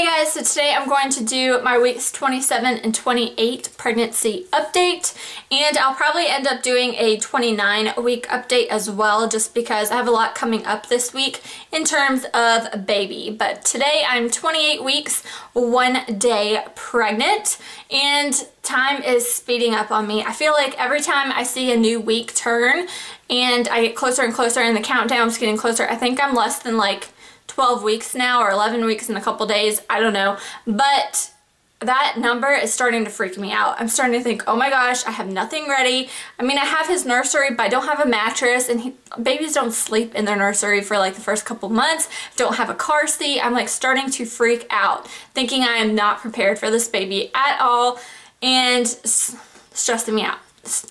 Hey guys, so today I'm going to do my weeks 27 and 28 pregnancy update and I'll probably end up doing a 29 week update as well just because I have a lot coming up this week in terms of baby. But today I'm 28 weeks, one day pregnant and time is speeding up on me. I feel like every time I see a new week turn and I get closer and closer and the countdown's getting closer, I think I'm less than like 12 weeks now or 11 weeks in a couple days. I don't know. But that number is starting to freak me out. I'm starting to think, oh my gosh, I have nothing ready. I mean, I have his nursery, but I don't have a mattress, and he, babies don't sleep in their nursery for like the first couple months, don't have a car seat. I'm like starting to freak out, thinking I am not prepared for this baby at all, and stressing me out.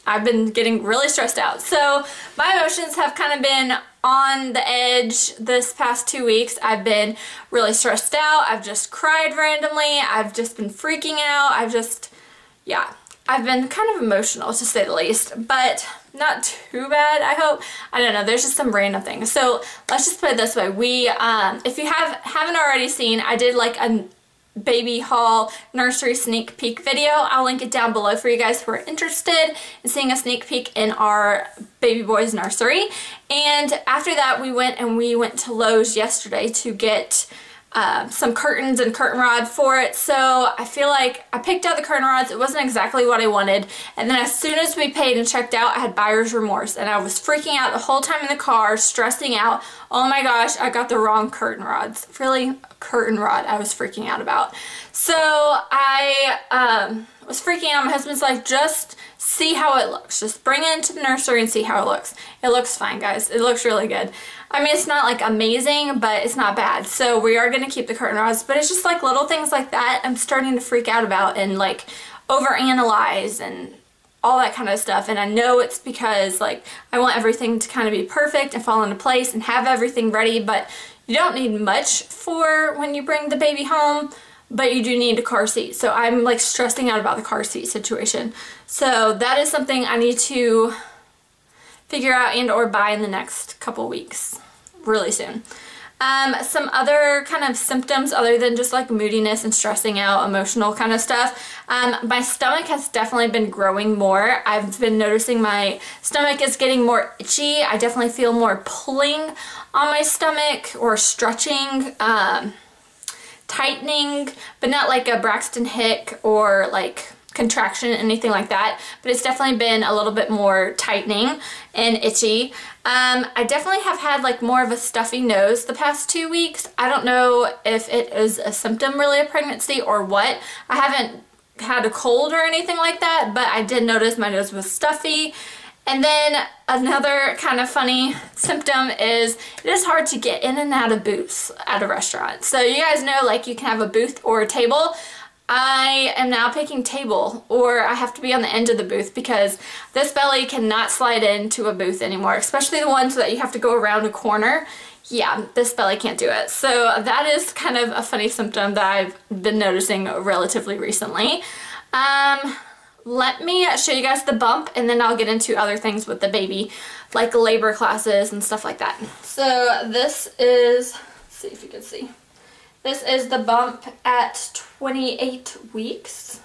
I've been getting really stressed out. So my emotions have kind of been on the edge this past two weeks. I've been really stressed out. I've just cried randomly. I've just been freaking out. I've just, yeah, I've been kind of emotional to say the least, but not too bad, I hope. I don't know, there's just some random things. So let's just put it this way. We, um, if you have, haven't already seen, I did like a baby haul nursery sneak peek video. I'll link it down below for you guys who are interested in seeing a sneak peek in our baby boy's nursery. And after that we went and we went to Lowe's yesterday to get uh, some curtains and curtain rod for it. So I feel like I picked out the curtain rods. It wasn't exactly what I wanted. And then as soon as we paid and checked out, I had buyer's remorse. And I was freaking out the whole time in the car, stressing out. Oh my gosh, I got the wrong curtain rods. Really, curtain rod I was freaking out about. So I um, was freaking out. My husband's like, just see how it looks. Just bring it into the nursery and see how it looks. It looks fine, guys. It looks really good. I mean, it's not like amazing, but it's not bad. So we are going to keep the curtain rods, but it's just like little things like that I'm starting to freak out about and like overanalyze and all that kind of stuff. And I know it's because like I want everything to kind of be perfect and fall into place and have everything ready, but you don't need much for when you bring the baby home but you do need a car seat. So I'm like stressing out about the car seat situation. So that is something I need to figure out and or buy in the next couple weeks really soon. Um, some other kind of symptoms other than just like moodiness and stressing out, emotional kind of stuff. Um, my stomach has definitely been growing more. I've been noticing my stomach is getting more itchy. I definitely feel more pulling on my stomach or stretching. Um, tightening, but not like a Braxton Hick or like contraction, anything like that. But it's definitely been a little bit more tightening and itchy. Um, I definitely have had like more of a stuffy nose the past two weeks. I don't know if it is a symptom really of pregnancy or what. I haven't had a cold or anything like that, but I did notice my nose was stuffy and then another kind of funny symptom is it is hard to get in and out of booths at a restaurant. So you guys know like you can have a booth or a table. I am now picking table or I have to be on the end of the booth because this belly cannot slide into a booth anymore, especially the ones that you have to go around a corner. Yeah, this belly can't do it. So that is kind of a funny symptom that I've been noticing relatively recently. Um, let me show you guys the bump and then I'll get into other things with the baby like labor classes and stuff like that. So this is, see if you can see, this is the bump at 28 weeks.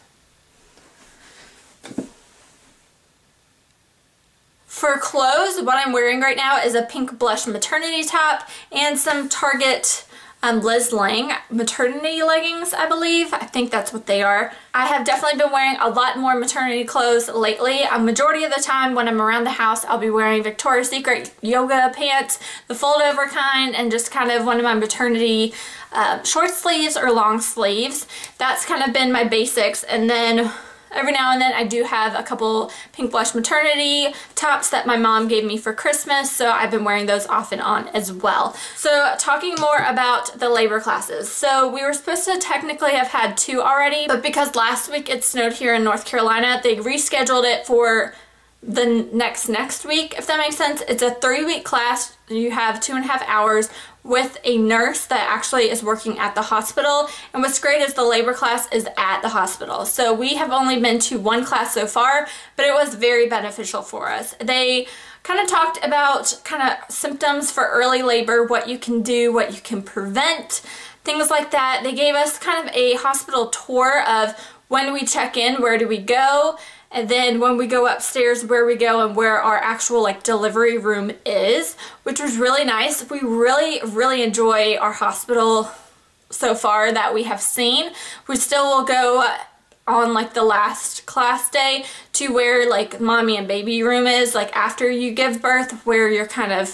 For clothes, what I'm wearing right now is a pink blush maternity top and some Target um, Liz Lange maternity leggings, I believe. I think that's what they are. I have definitely been wearing a lot more maternity clothes lately. A majority of the time when I'm around the house, I'll be wearing Victoria's Secret yoga pants, the fold over kind, and just kind of one of my maternity uh, short sleeves or long sleeves. That's kind of been my basics. And then Every now and then I do have a couple Pink Blush maternity tops that my mom gave me for Christmas, so I've been wearing those off and on as well. So talking more about the labor classes. So we were supposed to technically have had two already, but because last week it snowed here in North Carolina, they rescheduled it for the next next week, if that makes sense. It's a three week class. You have two and a half hours with a nurse that actually is working at the hospital. And what's great is the labor class is at the hospital. So we have only been to one class so far, but it was very beneficial for us. They kind of talked about kind of symptoms for early labor, what you can do, what you can prevent, things like that. They gave us kind of a hospital tour of when we check in, where do we go, and then when we go upstairs where we go and where our actual like delivery room is which was really nice we really really enjoy our hospital so far that we have seen. We still will go on like the last class day to where like mommy and baby room is like after you give birth where your kind of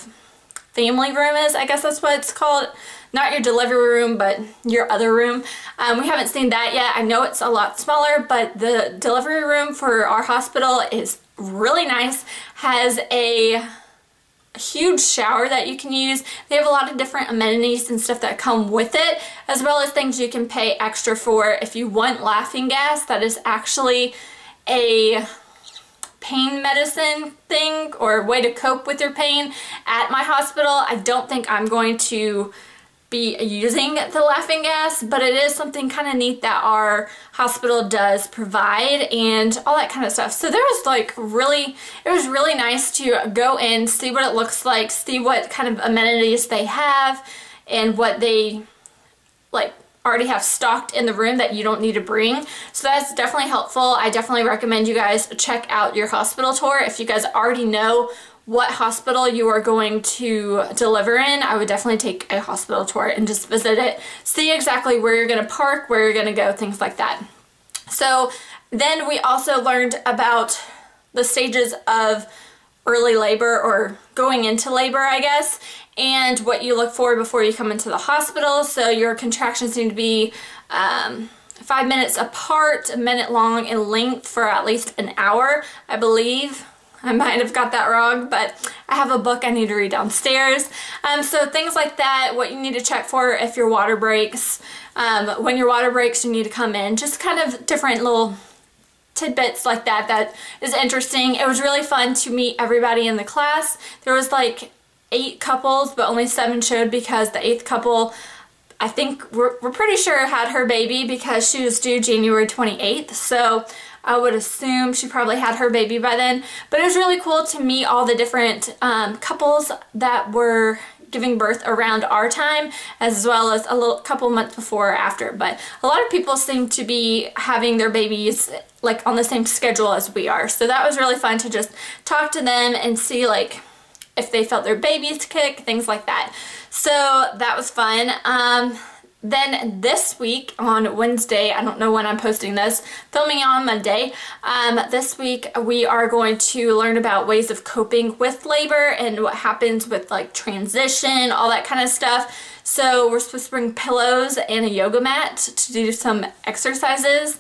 family room is I guess that's what it's called not your delivery room, but your other room. Um, we haven't seen that yet. I know it's a lot smaller, but the delivery room for our hospital is really nice. Has a huge shower that you can use. They have a lot of different amenities and stuff that come with it, as well as things you can pay extra for if you want laughing gas. That is actually a pain medicine thing or way to cope with your pain at my hospital. I don't think I'm going to be using the laughing gas, but it is something kind of neat that our hospital does provide and all that kind of stuff. So there was like really, it was really nice to go in, see what it looks like, see what kind of amenities they have and what they like already have stocked in the room that you don't need to bring. So that's definitely helpful. I definitely recommend you guys check out your hospital tour if you guys already know what hospital you are going to deliver in, I would definitely take a hospital tour and just visit it. See exactly where you're going to park, where you're going to go, things like that. So then we also learned about the stages of early labor or going into labor, I guess, and what you look for before you come into the hospital. So your contractions need to be um, five minutes apart, a minute long in length for at least an hour, I believe. I might have got that wrong, but I have a book I need to read downstairs. Um, so things like that, what you need to check for if your water breaks. Um, when your water breaks, you need to come in. Just kind of different little tidbits like that that is interesting. It was really fun to meet everybody in the class. There was like eight couples, but only seven showed because the eighth couple I think we're, we're pretty sure had her baby because she was due January 28th. So I would assume she probably had her baby by then. But it was really cool to meet all the different um, couples that were giving birth around our time as well as a little couple months before or after. But a lot of people seem to be having their babies like on the same schedule as we are. So that was really fun to just talk to them and see like if they felt their babies kick things like that. So that was fun. Um, then this week on Wednesday, I don't know when I'm posting this, filming on Monday, um, this week we are going to learn about ways of coping with labor and what happens with like transition, all that kind of stuff. So we're supposed to bring pillows and a yoga mat to do some exercises.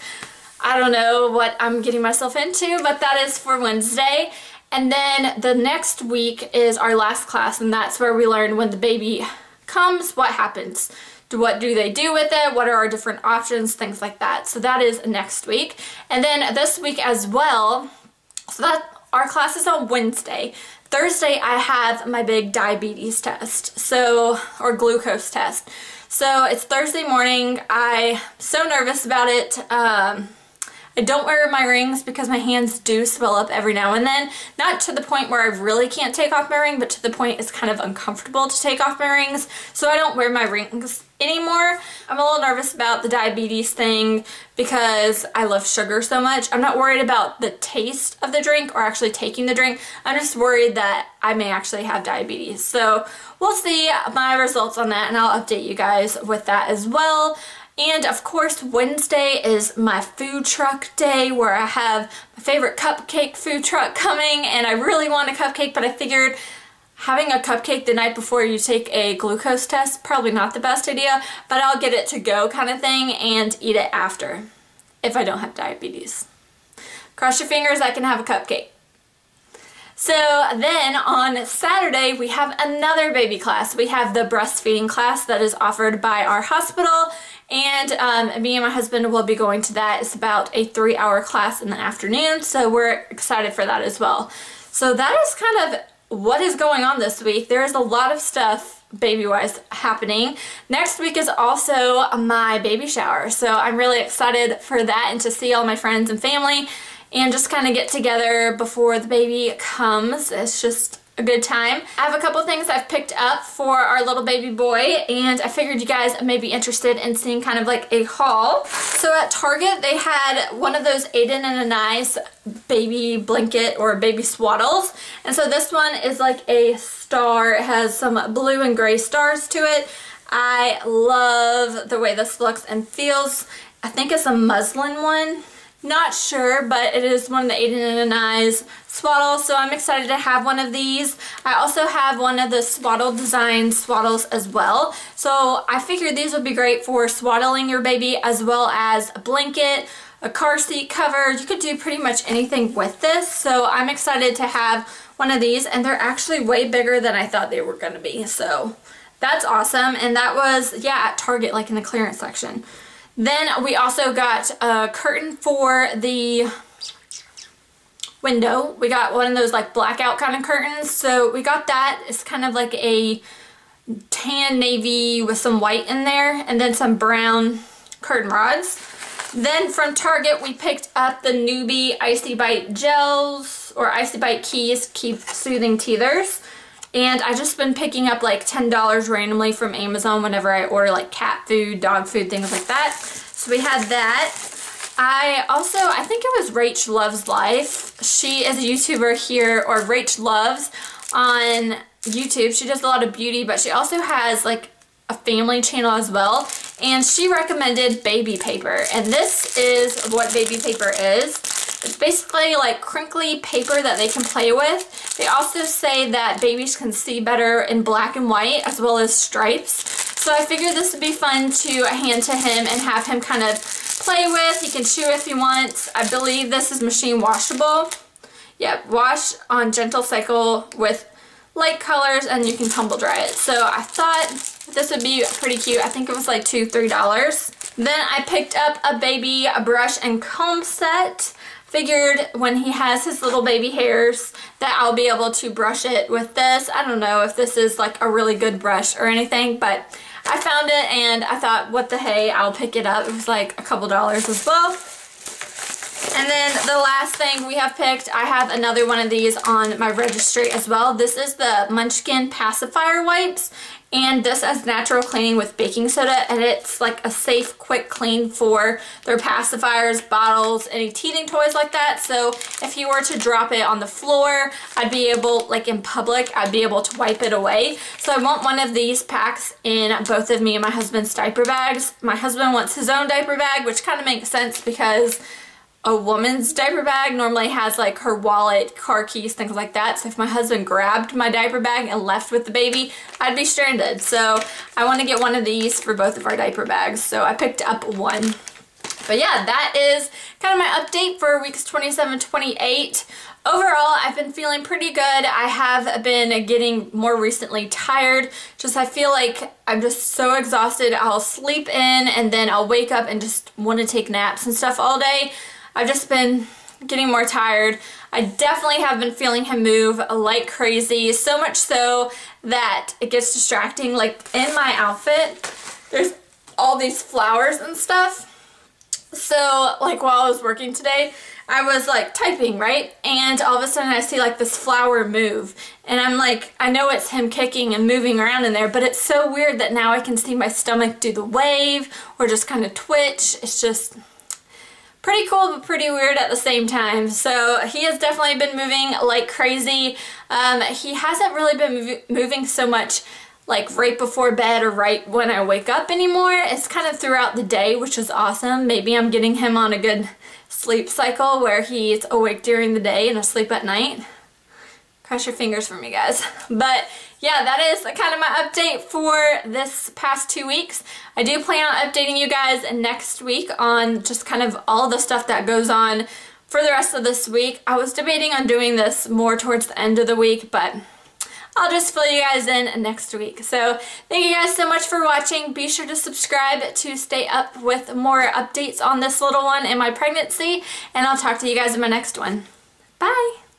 I don't know what I'm getting myself into, but that is for Wednesday. And then the next week is our last class, and that's where we learn when the baby comes, what happens what do they do with it, what are our different options, things like that. So that is next week. And then this week as well, so that our class is on Wednesday. Thursday I have my big diabetes test, so, or glucose test. So it's Thursday morning. I'm so nervous about it. Um, I don't wear my rings because my hands do swell up every now and then. Not to the point where I really can't take off my ring, but to the point it's kind of uncomfortable to take off my rings. So I don't wear my rings anymore. I'm a little nervous about the diabetes thing because I love sugar so much. I'm not worried about the taste of the drink or actually taking the drink. I'm just worried that I may actually have diabetes. So we'll see my results on that and I'll update you guys with that as well. And of course, Wednesday is my food truck day where I have my favorite cupcake food truck coming and I really want a cupcake, but I figured having a cupcake the night before you take a glucose test, probably not the best idea, but I'll get it to go kind of thing and eat it after if I don't have diabetes. Cross your fingers, I can have a cupcake. So then on Saturday, we have another baby class. We have the breastfeeding class that is offered by our hospital and um, me and my husband will be going to that. It's about a three hour class in the afternoon, so we're excited for that as well. So that is kind of what is going on this week. There is a lot of stuff baby-wise happening. Next week is also my baby shower, so I'm really excited for that and to see all my friends and family and just kind of get together before the baby comes. It's just a good time. I have a couple things I've picked up for our little baby boy and I figured you guys may be interested in seeing kind of like a haul. So at Target they had one of those Aden and Anais baby blanket or baby swaddles and so this one is like a star. It has some blue and gray stars to it. I love the way this looks and feels. I think it's a muslin one. Not sure, but it is one of the Aden and Anais swaddles, so I'm excited to have one of these. I also have one of the swaddle design swaddles as well. So I figured these would be great for swaddling your baby as well as a blanket, a car seat cover. You could do pretty much anything with this. So I'm excited to have one of these and they're actually way bigger than I thought they were going to be. So that's awesome. And that was, yeah, at Target, like in the clearance section. Then we also got a curtain for the window. We got one of those like blackout kind of curtains. So we got that. It's kind of like a tan navy with some white in there and then some brown curtain rods. Then from Target we picked up the Nuby Icy Bite gels or Icy Bite keys, keep soothing teethers. And I've just been picking up like $10 randomly from Amazon whenever I order like cat food, dog food, things like that. So we had that. I also, I think it was Rach Loves Life. She is a YouTuber here, or Rach Loves on YouTube. She does a lot of beauty, but she also has like a family channel as well. And she recommended baby paper. And this is what baby paper is. It's basically like crinkly paper that they can play with. They also say that babies can see better in black and white as well as stripes. So I figured this would be fun to hand to him and have him kind of play with. He can chew if he wants. I believe this is machine washable. Yep, wash on gentle cycle with light colors and you can tumble dry it. So I thought this would be pretty cute. I think it was like two, three dollars. Then I picked up a baby brush and comb set figured when he has his little baby hairs that I'll be able to brush it with this. I don't know if this is like a really good brush or anything, but I found it and I thought, what the hey, I'll pick it up. It was like a couple dollars as well. And then the last thing we have picked, I have another one of these on my registry as well. This is the Munchkin Pacifier Wipes and this has natural cleaning with baking soda and it's like a safe quick clean for their pacifiers bottles any teething toys like that. So if you were to drop it on the floor I'd be able like in public I'd be able to wipe it away. So I want one of these packs in both of me and my husband's diaper bags. My husband wants his own diaper bag which kind of makes sense because a woman's diaper bag normally has like her wallet, car keys, things like that. So if my husband grabbed my diaper bag and left with the baby, I'd be stranded. So I want to get one of these for both of our diaper bags. So I picked up one. But yeah, that is kind of my update for weeks 27, 28. Overall, I've been feeling pretty good. I have been getting more recently tired. Just I feel like I'm just so exhausted. I'll sleep in and then I'll wake up and just want to take naps and stuff all day. I've just been getting more tired. I definitely have been feeling him move like crazy, so much so that it gets distracting. Like in my outfit, there's all these flowers and stuff. So like while I was working today, I was like typing, right? And all of a sudden I see like this flower move. And I'm like, I know it's him kicking and moving around in there, but it's so weird that now I can see my stomach do the wave or just kind of twitch. It's just, pretty cool but pretty weird at the same time. So he has definitely been moving like crazy. Um, he hasn't really been mov moving so much like right before bed or right when I wake up anymore. It's kind of throughout the day, which is awesome. Maybe I'm getting him on a good sleep cycle where he's awake during the day and asleep at night. Cross your fingers for me, guys. But yeah, that is kind of my update for this past two weeks. I do plan on updating you guys next week on just kind of all the stuff that goes on for the rest of this week. I was debating on doing this more towards the end of the week, but I'll just fill you guys in next week. So thank you guys so much for watching. Be sure to subscribe to stay up with more updates on this little one and my pregnancy, and I'll talk to you guys in my next one. Bye!